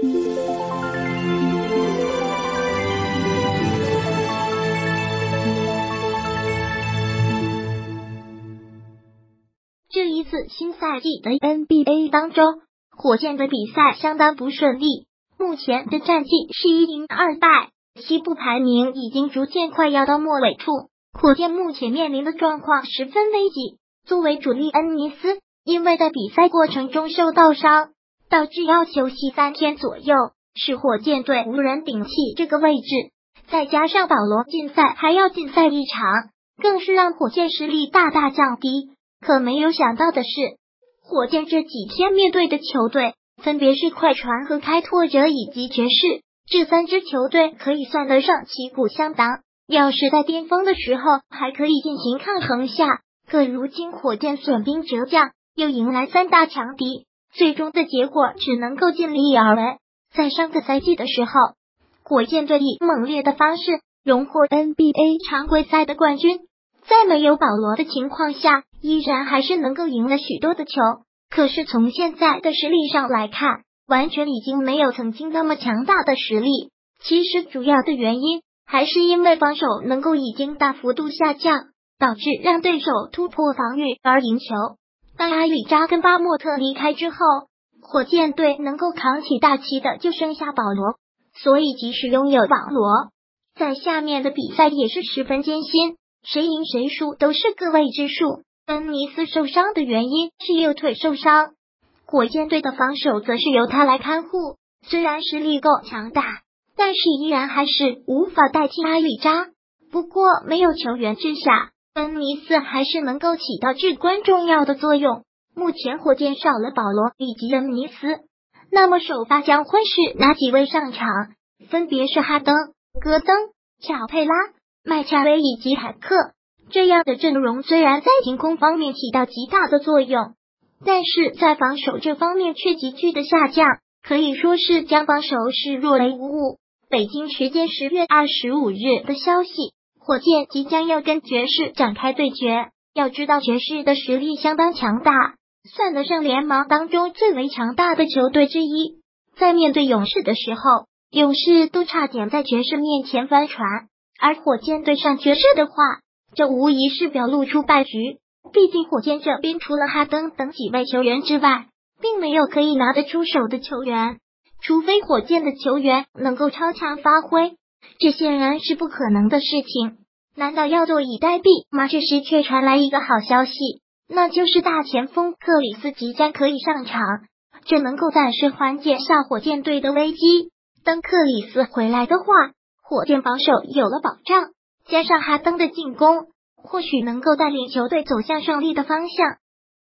这一次新赛季的 NBA 当中，火箭的比赛相当不顺利，目前的战绩是一赢二败，西部排名已经逐渐快要到末尾处。火箭目前面临的状况十分危急，作为主力恩尼斯因为在比赛过程中受到伤，导致要休息三天左右，使火箭队无人顶替这个位置。再加上保罗禁赛还要禁赛一场，更是让火箭实力大大降低。可没有想到的是，火箭这几天面对的球队分别是快船和开拓者以及爵士，这三支球队可以算得上旗鼓相当。要是在巅峰的时候还可以进行抗衡下，可如今火箭损兵折将，又迎来三大强敌，最终的结果只能够尽力而为。在上个赛季的时候，火箭队以猛烈的方式荣获 NBA 常规赛的冠军，在没有保罗的情况下。依然还是能够赢了许多的球，可是从现在的实力上来看，完全已经没有曾经那么强大的实力。其实主要的原因还是因为防守能够已经大幅度下降，导致让对手突破防御而赢球。当阿里扎跟巴莫特离开之后，火箭队能够扛起大旗的就剩下保罗，所以即使拥有保罗，在下面的比赛也是十分艰辛，谁赢谁输都是个未知数。恩尼斯受伤的原因是右腿受伤，火箭队的防守则是由他来看护。虽然实力够强大，但是依然还是无法代替阿里扎。不过没有球员之下，恩尼斯还是能够起到至关重要的作用。目前火箭少了保罗以及恩尼斯，那么首发将会是哪几位上场？分别是哈登、戈登、乔佩拉、麦恰威以及凯克。这样的阵容虽然在进攻方面起到极大的作用，但是在防守这方面却急剧的下降，可以说是将防守视若无物。北京时间十月二十五日的消息，火箭即将要跟爵士展开对决。要知道爵士的实力相当强大，算得上联盟当中最为强大的球队之一。在面对勇士的时候，勇士都差点在爵士面前翻船，而火箭对上爵士的话。这无疑是表露出败局。毕竟火箭这边除了哈登等几位球员之外，并没有可以拿得出手的球员。除非火箭的球员能够超强发挥，这显然是不可能的事情。难道要坐以待毙吗？这时却传来一个好消息，那就是大前锋克里斯即将可以上场，这能够暂时缓解下火箭队的危机。当克里斯回来的话，火箭防守有了保障。加上哈登的进攻，或许能够带领球队走向胜利的方向。